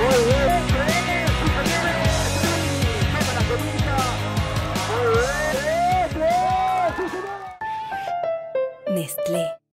Whoa, whoa.